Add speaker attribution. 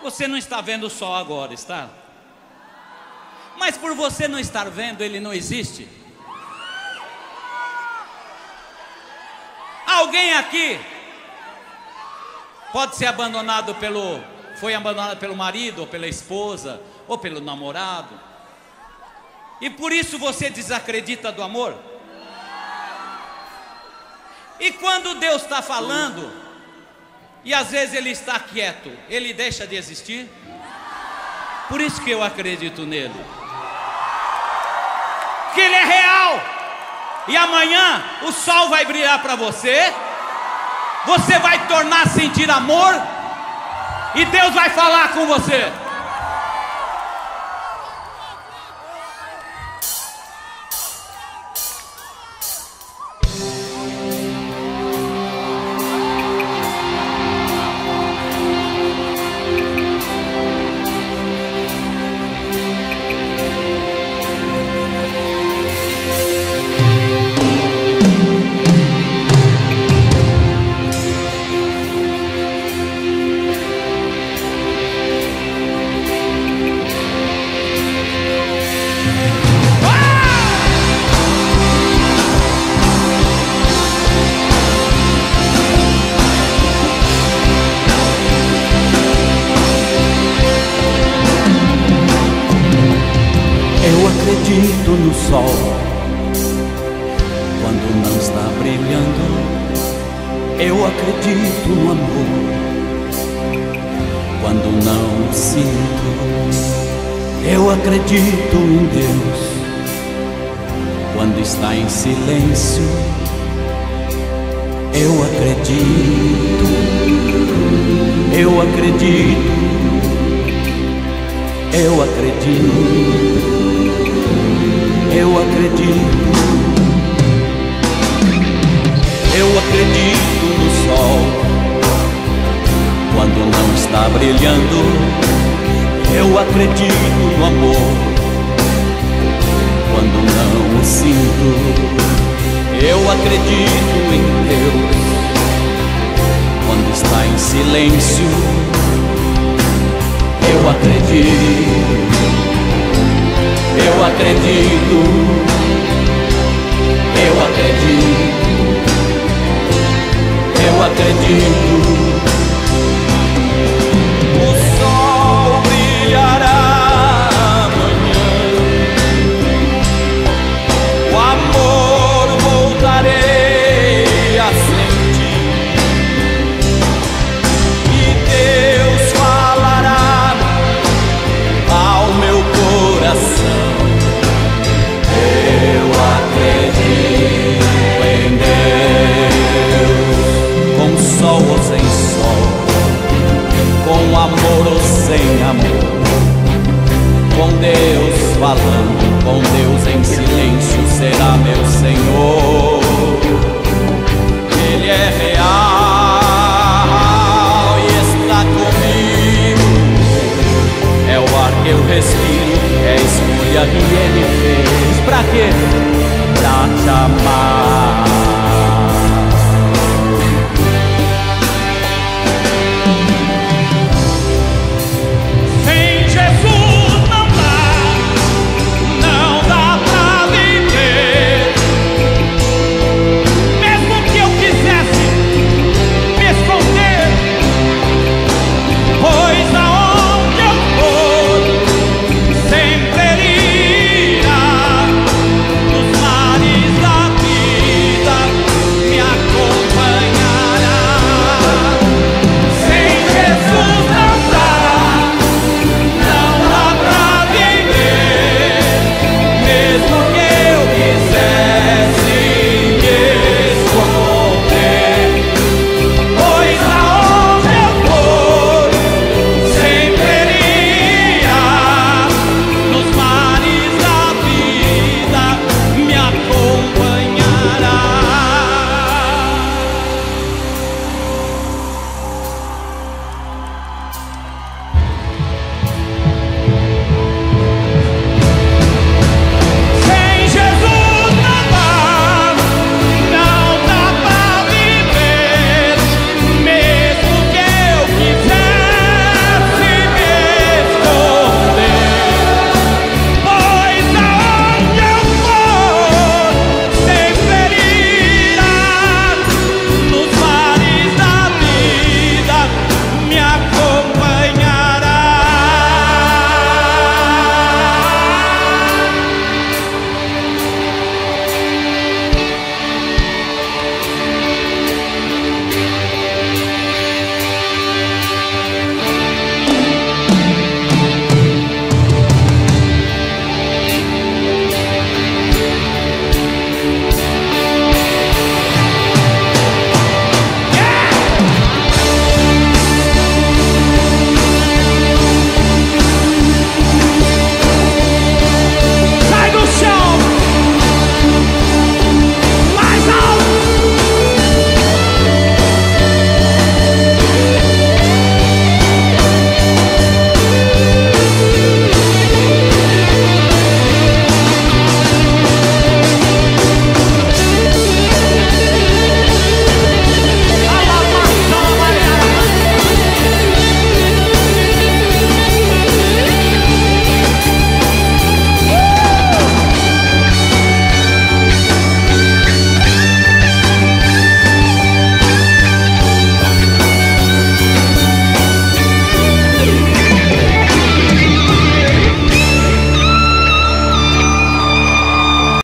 Speaker 1: Você não está vendo o sol agora, está? Mas por você não estar vendo, ele não existe. Alguém aqui pode ser abandonado pelo foi abandonado pelo marido ou pela esposa ou pelo namorado. E por isso você desacredita do amor? E quando Deus está falando, e às vezes ele está quieto, ele deixa de existir? Por isso que eu acredito nele. Que ele é real. E amanhã o sol vai brilhar para você. Você vai tornar a sentir amor. E Deus vai falar com você.
Speaker 2: Sol quando não está brilhando. Eu acredito no amor quando não o sinto. Eu acredito em Deus quando está em silêncio. Eu acredito, eu acredito, eu acredito. Acredito, eu acredito no sol quando não está brilhando. Eu acredito no amor quando não o sinto. Eu acredito em Deus quando está em silêncio. Eu acredito. Eu acredito, acredito, eu acredito. Falando, com Deus em silêncio será meu Senhor. Ele é real e está comigo. É o ar que eu respiro, é a escolha que ele fez. Pra quê? Pra te amar.